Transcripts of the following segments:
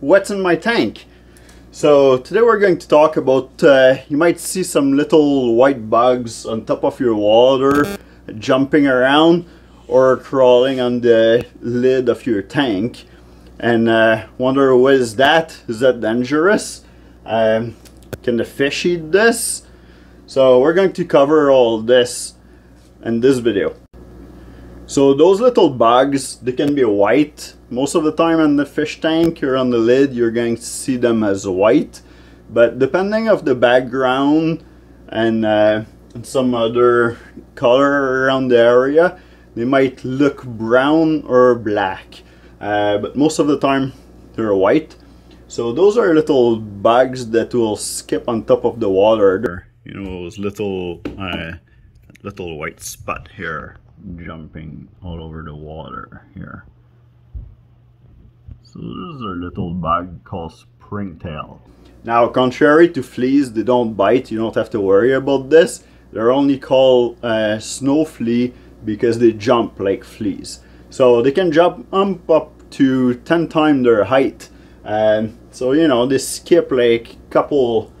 what's in my tank. So today we're going to talk about, uh, you might see some little white bugs on top of your water jumping around or crawling on the lid of your tank and uh, wonder what is that? Is that dangerous? Um, can the fish eat this? So we're going to cover all this in this video. So those little bugs, they can be white. Most of the time in the fish tank or on the lid, you're going to see them as white. But depending of the background and, uh, some other color around the area, they might look brown or black. Uh, but most of the time, they're white. So those are little bugs that will skip on top of the water. You know, those little, uh, little white spot here jumping all over the water here. This little bug called springtail. Now, contrary to fleas, they don't bite. You don't have to worry about this. They're only called uh, snow flea because they jump like fleas. So they can jump up to 10 times their height. And so, you know, they skip like couple,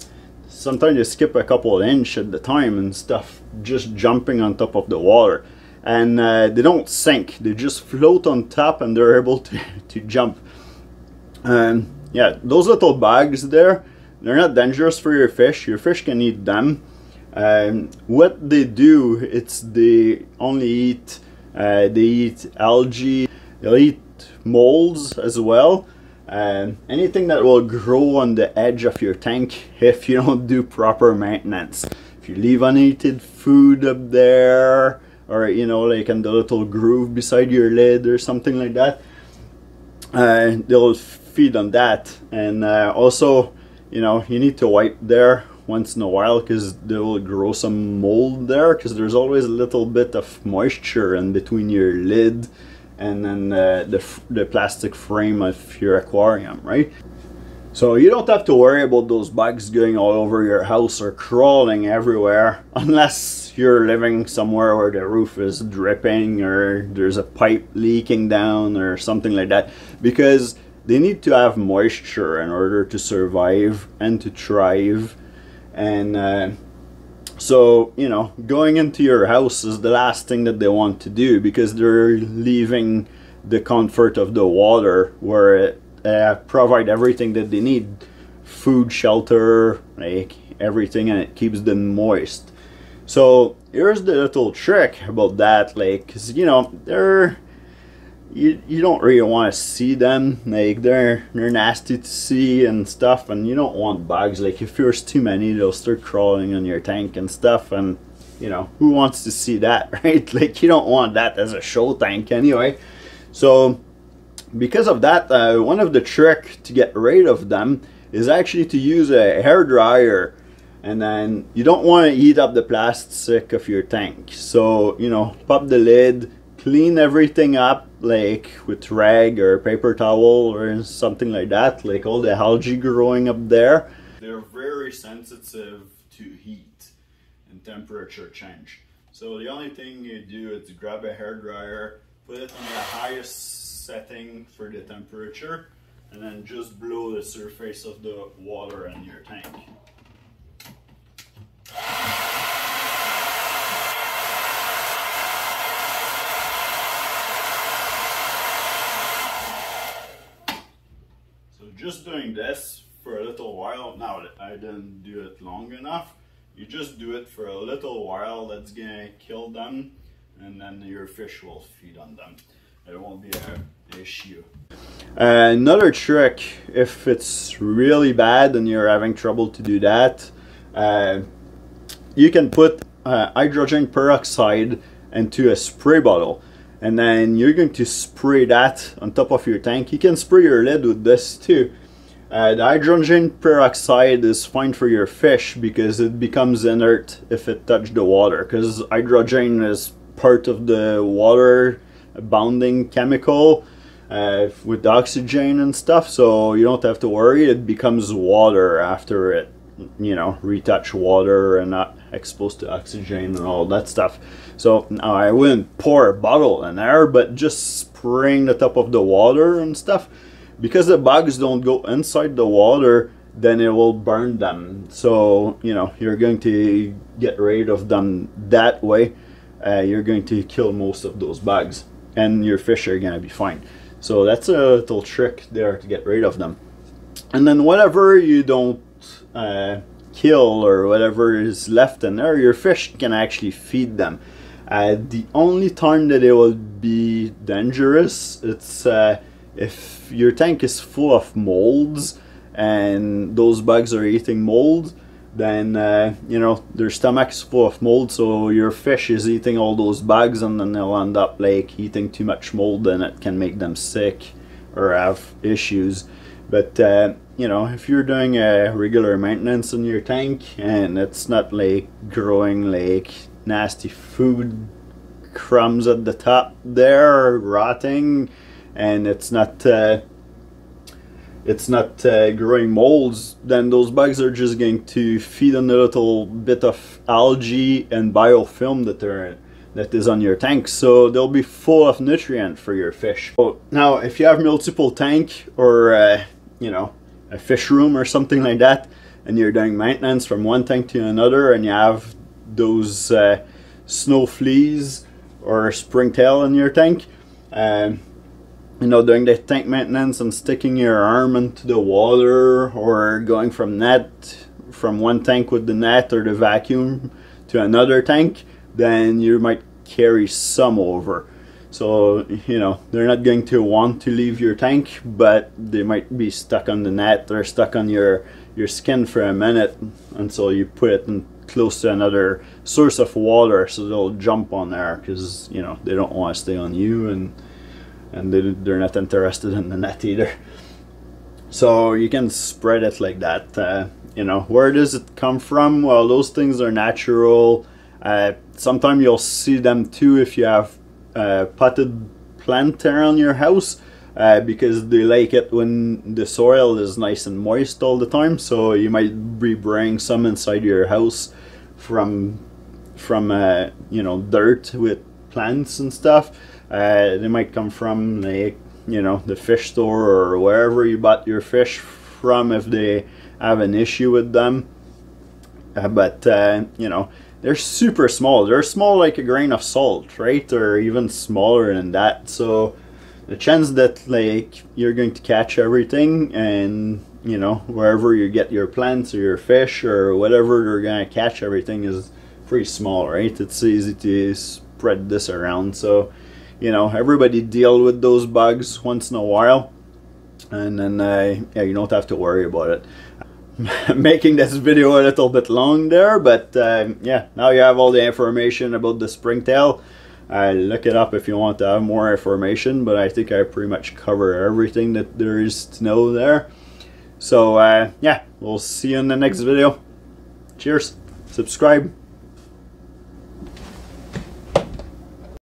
sometimes they skip a couple inch at the time and stuff, just jumping on top of the water and uh, they don't sink they just float on top and they're able to, to jump and yeah those little bugs there they're not dangerous for your fish. Your fish can eat them. Um, what they do it's they only eat uh, they eat algae they'll eat molds as well. And anything that will grow on the edge of your tank if you don't do proper maintenance. If you leave uneaten food up there or you know like in the little groove beside your lid or something like that uh, they'll feed on that. And uh, also you know you need to wipe there once in a while because they will grow some mold there because there's always a little bit of moisture in between your lid and then uh, the, the plastic frame of your aquarium right? So you don't have to worry about those bugs going all over your house or crawling everywhere unless you're living somewhere where the roof is dripping or there's a pipe leaking down or something like that. Because they need to have moisture in order to survive and to thrive. And uh, so you know going into your house is the last thing that they want to do because they're leaving the comfort of the water where it uh, provide everything that they need. Food shelter like everything and it keeps them moist. So here's the little trick about that like cause you know they're you, you don't really want to see them like they're they're nasty to see and stuff and you don't want bugs. Like if there's too many they'll start crawling on your tank and stuff and you know who wants to see that right? Like you don't want that as a show tank anyway. So because of that, uh, one of the trick to get rid of them is actually to use a hair dryer and then you don't want to heat up the plastic of your tank. So you know pop the lid clean everything up like with rag or paper towel or something like that like all the algae growing up there they're very sensitive to heat and temperature change so the only thing you do is grab a hair dryer put it on the highest setting for the temperature and then just blow the surface of the water in your tank. So just doing this for a little while, now I didn't do it long enough, you just do it for a little while, that's gonna kill them and then your fish will feed on them it won't be an issue. Another trick, if it's really bad and you're having trouble to do that, uh, you can put uh, hydrogen peroxide into a spray bottle and then you're going to spray that on top of your tank. You can spray your lid with this too. Uh, the hydrogen peroxide is fine for your fish because it becomes inert if it touches the water because hydrogen is part of the water bonding chemical uh, with oxygen and stuff so you don't have to worry it becomes water after it you know retouch water and not exposed to oxygen and all that stuff. So now I wouldn't pour a bottle in there but just spraying the top of the water and stuff. Because the bugs don't go inside the water then it will burn them. So you know you're going to get rid of them that way. Uh, you're going to kill most of those bugs and your fish are going to be fine. So that's a little trick there to get rid of them. And then whatever you don't uh, kill or whatever is left in there your fish can actually feed them. Uh, the only time that it will be dangerous it's uh, if your tank is full of molds and those bugs are eating mold then uh, you know their stomach's full of mold so your fish is eating all those bugs and then they'll end up like eating too much mold and it can make them sick or have issues. But uh, you know if you're doing a regular maintenance on your tank and it's not like growing like nasty food crumbs at the top there rotting and it's not uh, it's not uh, growing molds, then those bugs are just going to feed on a little bit of algae and biofilm that are that is on your tank, so they'll be full of nutrient for your fish. Now, if you have multiple tank or uh, you know a fish room or something like that, and you're doing maintenance from one tank to another, and you have those uh, snow fleas or springtail in your tank. Um, you know, doing the tank maintenance and sticking your arm into the water or going from net, from one tank with the net or the vacuum to another tank, then you might carry some over. So, you know, they're not going to want to leave your tank, but they might be stuck on the net or stuck on your, your skin for a minute until you put it in close to another source of water so they'll jump on there because, you know, they don't want to stay on you and and they, they're not interested in the net either. So you can spread it like that. Uh, you know, where does it come from? Well, those things are natural. Uh, Sometimes you'll see them too if you have uh, potted plant around your house. Uh, because they like it when the soil is nice and moist all the time so you might be bringing some inside your house from from uh, you know dirt with plants and stuff uh, they might come from like you know the fish store or wherever you bought your fish from if they have an issue with them. Uh, but uh, you know they're super small. They're small like a grain of salt, right? Or even smaller than that. So the chance that like you're going to catch everything and you know wherever you get your plants or your fish or whatever you're gonna catch everything is pretty small right it's easy to spread this around so you know everybody deal with those bugs once in a while and then uh, yeah you don't have to worry about it making this video a little bit long there but um, yeah now you have all the information about the springtail. Uh, look it up if you want to have more information but I think I pretty much cover everything that there is to know there. So uh, yeah we'll see you in the next video. Cheers. Subscribe